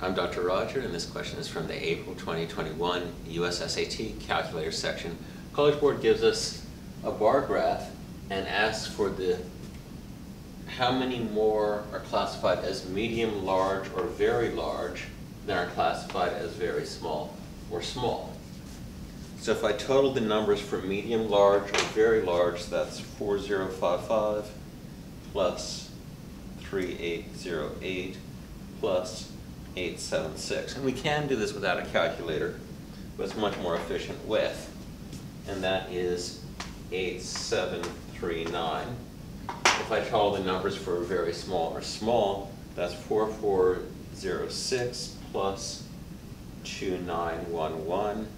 I'm Dr. Roger, and this question is from the April 2021 US SAT Calculator section. College Board gives us a bar graph and asks for the, how many more are classified as medium, large, or very large than are classified as very small or small. So if I total the numbers for medium, large, or very large, that's 4055 plus 3808 plus 876. And we can do this without a calculator, but it's much more efficient with. And that is 8739. If I total the numbers for very small or small, that's 4406 plus 2911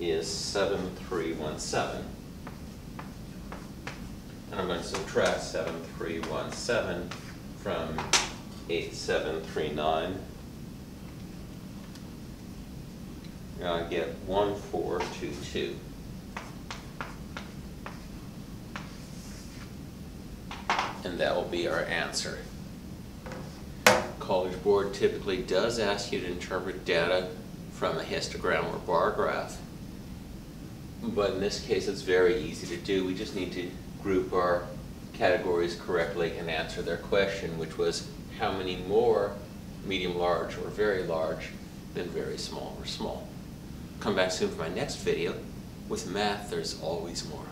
is 7317. And I'm going to subtract 7317 from 8739. And I get 1422. And that will be our answer. College Board typically does ask you to interpret data from a histogram or bar graph. But in this case, it's very easy to do. We just need to group our categories correctly and answer their question, which was how many more medium large or very large than very small or small. Come back soon for my next video. With math, there's always more.